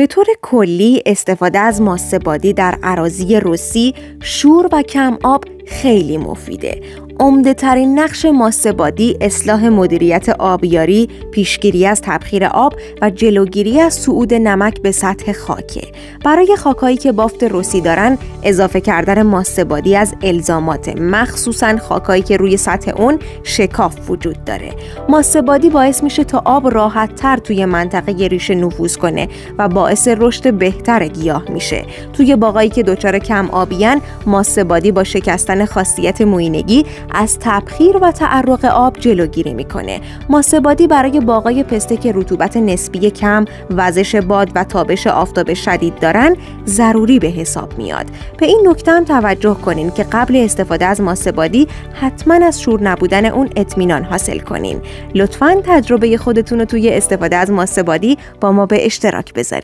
به طور کلی استفاده از ماسه بادی در عراضی روسی شور و کم آب خیلی مفیده عمده ترین نقش ماسبادی اصلاح مدیریت آبیاری، پیشگیری از تبخیر آب و جلوگیری از صعود نمک به سطح خاکه. برای خاکایی که بافت رسی دارن، اضافه کردن ماسبادی از الزامات، مخصوصا خاکایی که روی سطح اون شکاف وجود داره. ماسبادی باعث میشه تا آب راحت تر توی منطقه ریشه نفوذ کنه و باعث رشد بهتر گیاه میشه. توی باقایی که دچار کم آبیان، ماسبادی با شکستن خاصیت موینگی از تبخیر و تعرق آب جلوگیری می‌کنه. ماسبادی برای باقای پسته که رطوبت نسبی کم، وزش باد و تابش آفتاب شدید دارن ضروری به حساب میاد. به این نکته هم توجه کنین که قبل استفاده از ماسبادی حتما از شور نبودن اون اطمینان حاصل کنین. لطفا تجربه خودتون رو توی استفاده از ماسبادی با ما به اشتراک بذارین.